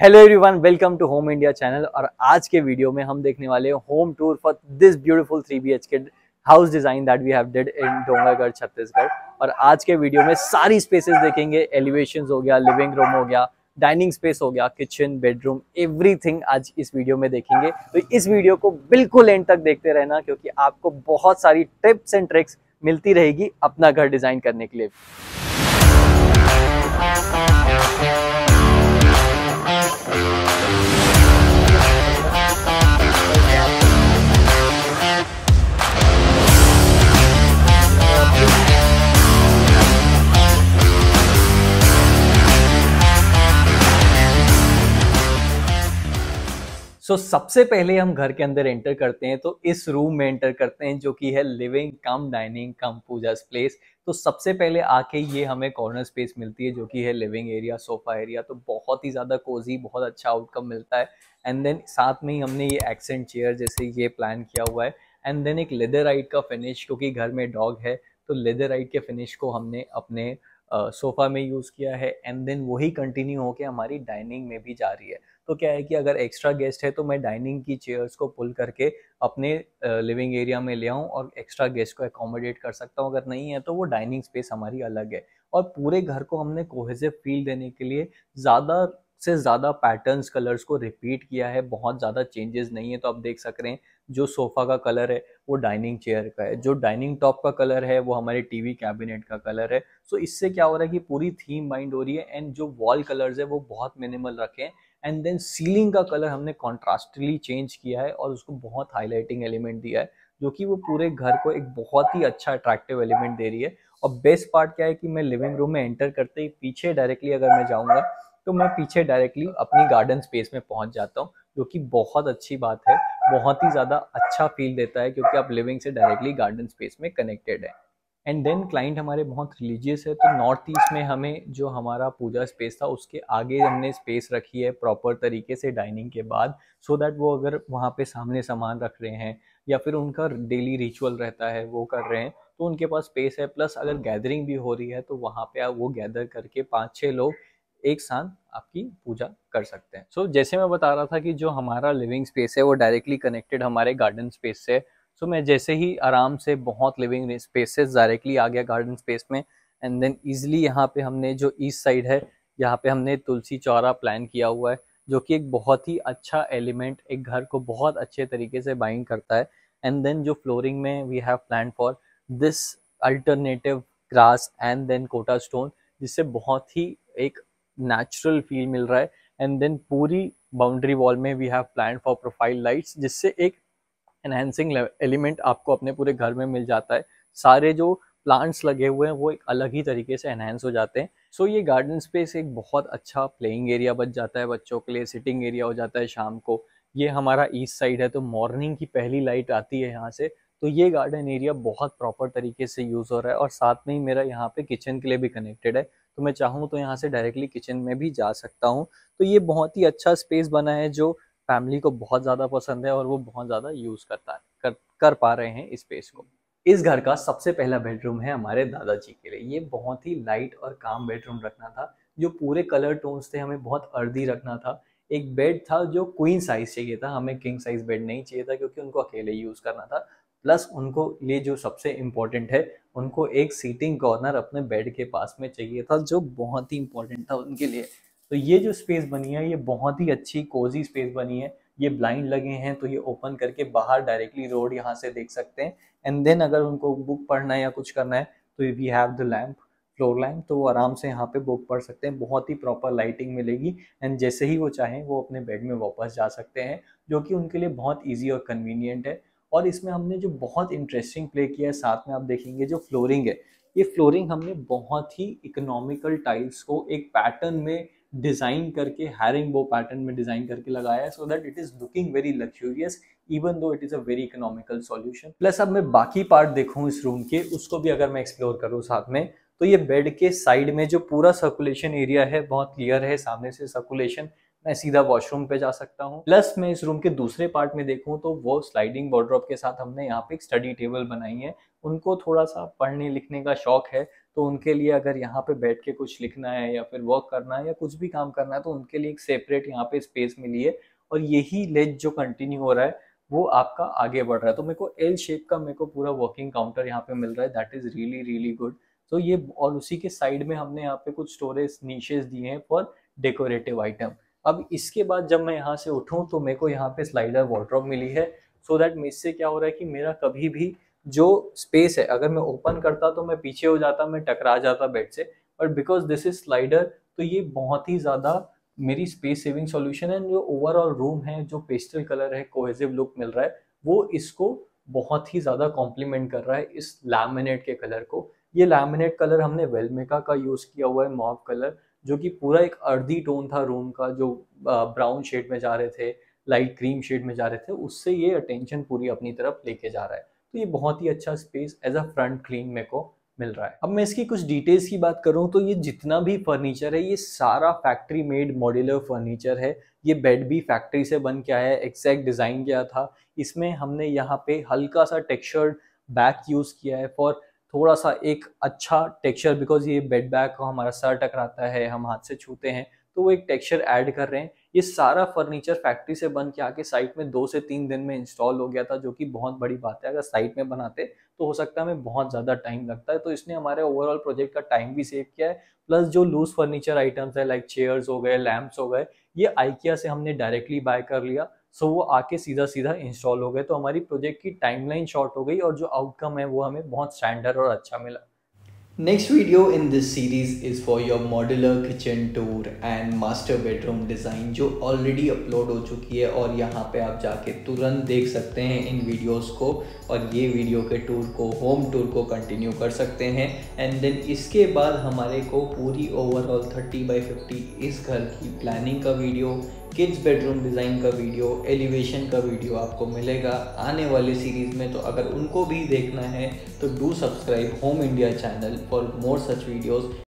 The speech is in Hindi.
Hello everyone welcome to home India channel और आज के वीडियो में हम देखने वाले हैं home tour for this beautiful three B H K house design that we have did in Dongargarh Chhattisgarh और आज के वीडियो में सारी स्पेसेस देखेंगे एलिवेशन हो गया लिविंग रूम हो गया डाइनिंग स्पेस हो गया किचन बेडरूम एवरीथिंग आज इस वीडियो में देखेंगे। तो इस वीडियो को बिल्कुल एंड तक देखते रहना क्योंकि आपको बहुत सारी टिप्स एंड ट्रिक्स मिलती रहेगी अपना घर डिज़ाइन करने के लिए। सो so, सबसे पहले हम घर के अंदर एंटर करते हैं तो इस रूम में एंटर करते हैं जो कि है living cum dining cum puja place तो सबसे पहले आके ये हमें कॉर्नर स्पेस मिलती है जो कि है लिविंग एरिया सोफा एरिया तो बहुत ही ज़्यादा कोजी बहुत अच्छा आउटकम मिलता है. एंड देन साथ में ही हमने ये एक्सेंट चेयर जैसे ये प्लान किया हुआ है. एंड देन एक लेदर राइट का फिनिश क्योंकि घर में डॉग है तो लेदर राइट के फिनिश को हमने अपने सोफ़ा में यूज़ किया है. एंड देन वही कंटिन्यू होकर हमारी डाइनिंग में भी जा रही है. तो क्या है कि अगर एक्स्ट्रा गेस्ट है तो मैं डाइनिंग की चेयर्स को पुल करके अपने लिविंग एरिया में ले आऊँ और एक्स्ट्रा गेस्ट को एकोमोडेट कर सकता हूँ। अगर नहीं है तो वो डाइनिंग स्पेस हमारी अलग है। और पूरे घर को हमने कोहेसिव फील देने के लिए ज़्यादा से ज़्यादा पैटर्न्स कलर्स को रिपीट किया है। बहुत ज़्यादा चेंजेस नहीं है तो आप देख सक रहे हैं, जो सोफ़ा का कलर है, वो डाइनिंग चेयर का है। जो डाइनिंग टॉप का कलर है, वो हमारे टीवी कैबिनेट का कलर है। सो इससे क्या हो रहा है कि पूरी थीम माइंड हो रही है एंड जो वॉल कलर्स है, वो बहुत मिनिमल रखे। एंड देन सीलिंग का कलर हमने कॉन्ट्रास्टली चेंज किया है और उसको बहुत हाईलाइटिंग एलिमेंट दिया है, जो कि वो पूरे घर को एक बहुत ही अच्छा अट्रैक्टिव एलिमेंट दे रही है। और बेस्ट पार्ट क्या है कि मैं लिविंग रूम में एंटर करते ही पीछे डायरेक्टली अगर मैं जाऊँगा तो मैं पीछे डायरेक्टली अपनी गार्डन स्पेस में पहुँच जाता हूँ, जो कि बहुत अच्छी बात है, बहुत ही ज़्यादा अच्छा फील देता है, क्योंकि आप लिविंग से डायरेक्टली गार्डन स्पेस में कनेक्टेड है। एंड देन क्लाइंट हमारे बहुत रिलीजियस है तो नॉर्थ ईस्ट में हमें जो हमारा पूजा स्पेस था उसके आगे हमने स्पेस रखी है प्रॉपर तरीके से डाइनिंग के बाद सो so दैट वो अगर वहाँ पे सामने सामान रख रहे हैं या फिर उनका डेली रिचुअल रहता है वो कर रहे हैं तो उनके पास स्पेस है प्लस अगर गैदरिंग भी हो रही है तो वहाँ पे आप वो गैदर करके पाँच छः लोग एक साथ आपकी पूजा कर सकते हैं। सो so, जैसे मैं बता रहा था कि जो हमारा लिविंग स्पेस है वो डायरेक्टली कनेक्टेड हमारे गार्डन स्पेस से सो मैं जैसे ही आराम से बहुत लिविंग स्पेसेस डायरेक्टली आ गया गार्डन स्पेस में एंड देन ईजिली यहाँ पे हमने जो ईस्ट साइड है, यहाँ पे हमने तुलसी चौरा प्लान किया हुआ है, जो कि एक बहुत ही अच्छा एलिमेंट एक घर को बहुत अच्छे तरीके से बाइंड करता है। एंड देन जो फ्लोरिंग में we have plan for this alternative grass and then Kota stone जिससे बहुत ही एक नेचुरल फील मिल रहा है। एंड देन पूरी बाउंड्री वॉल में we have plan for profile lights जिससे एक एनहेंसिंग एलिमेंट आपको अपने पूरे घर में मिल जाता है। सारे जो प्लांट्स लगे हुए हैं वो एक अलग ही तरीके से एनहेंस हो जाते हैं। सो so, ये गार्डन स्पेस एक बहुत अच्छा प्लेइंग एरिया बच जाता है बच्चों के लिए सिटिंग एरिया हो जाता है शाम को। ये हमारा ईस्ट साइड है तो मॉर्निंग की पहली लाइट आती है यहाँ से। तो ये गार्डन एरिया बहुत प्रॉपर तरीके से यूज़ हो रहा है और साथ में ही मेरा यहाँ पे किचन के लिए भी कनेक्टेड है। तो मैं चाहूँ तो यहाँ से डायरेक्टली किचन में भी जा सकता हूँ। तो ये बहुत ही अच्छा स्पेस बना है जो फैमिली को बहुत ज़्यादा पसंद है और वो बहुत ज़्यादा यूज़ करता है, कर कर पा रहे हैं इस स्पेस को। इस घर का सबसे पहला बेडरूम है हमारे दादाजी के लिए। ये बहुत ही लाइट और काम बेडरूम रखना था, जो पूरे कलर टोन्स थे हमें बहुत अर्दी रखना था। एक बेड था जो क्वीन साइज़ चाहिए था, हमें किंग साइज़ बेड नहीं चाहिए था क्योंकि उनको अकेले यूज़ करना था। प्लस उनको लिए जो सबसे इम्पोर्टेंट है, उनको एक सीटिंग कॉर्नर अपने बेड के पास में चाहिए था, जो बहुत ही इम्पोर्टेंट था उनके लिए। तो ये जो स्पेस बनी है, ये बहुत ही अच्छी कोजी स्पेस बनी है। ये ब्लाइंड लगे हैं तो ये ओपन करके बाहर डायरेक्टली रोड यहाँ से देख सकते हैं। एंड देन अगर उनको बुक पढ़ना है या कुछ करना है तो we have the lamp floor lamp तो वो आराम से यहाँ पे बुक पढ़ सकते हैं। बहुत ही प्रॉपर लाइटिंग मिलेगी। एंड जैसे ही वो चाहें, वो अपने बेड में वापस जा सकते हैं, जो कि उनके लिए बहुत ईजी और कन्वीनियंट है। और इसमें हमने जो बहुत इंटरेस्टिंग प्ले किया है, साथ में आप देखेंगे जो फ्लोरिंग है। ये फ्लोरिंग हमने बहुत ही इकोनॉमिकल टाइल्स को एक पैटर्न में डिज़ाइन करके हैरिंग बो पैटर्न में डिज़ाइन करके लगाया है so that it is looking very luxurious even though it is a very economical solution plus अब मैं बाकी पार्ट देखूँ इस रूम के, उसको भी अगर मैं एक्सप्लोर करूँ साथ में तो ये बेड के साइड में जो पूरा सर्कुलेशन एरिया है, बहुत क्लियर है, सामने से सर्कुलेशन मैं सीधा वॉशरूम पे जा सकता हूँ। प्लस मैं इस रूम के दूसरे पार्ट में देखूँ तो वो स्लाइडिंग बॉर्ड्रॉप के साथ हमने यहाँ पे एक स्टडी टेबल बनाई है। उनको थोड़ा सा पढ़ने लिखने का शौक है तो उनके लिए अगर यहाँ पे बैठ के कुछ लिखना है या फिर वर्क करना है या कुछ भी काम करना है तो उनके लिए एक सेपरेट यहाँ पे स्पेस मिली है। और यही लेज जो कंटिन्यू हो रहा है, वो आपका आगे बढ़ रहा है। तो मेरे को एल शेप का मेरे को पूरा वर्किंग काउंटर यहाँ पे मिल रहा है। That is really really good तो ये और उसी के साइड में हमने यहाँ पे कुछ स्टोरेज नीचेज दिए हैं फॉर डेकोरेटिव आइटम अब इसके बाद जब मैं यहाँ से उठूँ तो मेरे को यहाँ पे स्लाइडर वॉड्रॉप मिली है। सो दैट इससे क्या हो रहा है कि मेरा कभी भी जो स्पेस है, अगर मैं ओपन करता तो मैं पीछे हो जाता, मैं टकरा जाता बेड से but because this is slider तो ये बहुत ही ज़्यादा मेरी स्पेस सेविंग सॉल्यूशन है, जो ओवरऑल रूम है, जो पेस्टल कलर है कोहेजिव लुक मिल रहा है, वो इसको बहुत ही ज़्यादा कॉम्प्लीमेंट कर रहा है इस लैमिनेट के कलर को। ये लैमिनेट कलर हमने वेलमेका का यूज़ किया हुआ है मॉव कलर जो कि पूरा एक अर्दी टोन था रूम का, जो ब्राउन शेड में जा रहे थे लाइट क्रीम शेड में जा रहे थे, उससे ये अटेंशन पूरी अपनी तरफ़ लेके जा रहा है। तो ये बहुत ही अच्छा space as a front clean मेरे को मिल रहा है। अब मैं इसकी कुछ डिटेल्स की बात करूँ तो ये जितना भी फर्नीचर है, ये सारा फैक्ट्री मेड मॉड्यूलर फर्नीचर है। ये बेड भी फैक्ट्री से बन के आया है एक्जैक्ट डिज़ाइन किया था। इसमें हमने यहाँ पे हल्का सा टेक्सचर्ड बैक यूज़ किया है फॉर थोड़ा सा एक अच्छा टेक्सचर बिकॉज़ ये बेड बैग को हमारा सर टकराता है, हम हाथ से छूते हैं तो वो एक टेक्सचर ऐड कर रहे हैं। ये सारा फर्नीचर फैक्ट्री से बन के आके साइट में दो से तीन दिन में इंस्टॉल हो गया था, जो कि बहुत बड़ी बात है। अगर साइट में बनाते तो हो सकता है हमें बहुत ज़्यादा टाइम लगता है। तो इसने हमारे ओवरऑल प्रोजेक्ट का टाइम भी सेव किया है। प्लस जो लूज फर्नीचर आइटम्स है लाइक चेयर्स हो गए लैम्प्स हो गए, ये आइकिया से हमने डायरेक्टली बाय कर लिया। सो वो आके सीधा सीधा इंस्टॉल हो गए। तो हमारी प्रोजेक्ट की टाइमलाइन शॉर्ट हो गई और जो आउटकम है वो हमें बहुत स्टैंडर्ड और अच्छा मिला। Next video in this series is for your modular kitchen tour and master bedroom design, जो already upload हो चुकी है और यहाँ पे आप जाके तुरंत देख सकते हैं इन वीडियोस को और ये वीडियो के टूर को होम टूर को कंटिन्यू कर सकते हैं। एंड देन इसके बाद हमारे को पूरी ओवरऑल 30 बाई 50 इस घर की प्लानिंग का वीडियो किड्स बेडरूम डिज़ाइन का वीडियो एलिवेशन का वीडियो आपको मिलेगा आने वाले सीरीज़ में। तो अगर उनको भी देखना है तो do subscribe home India channel for more such videos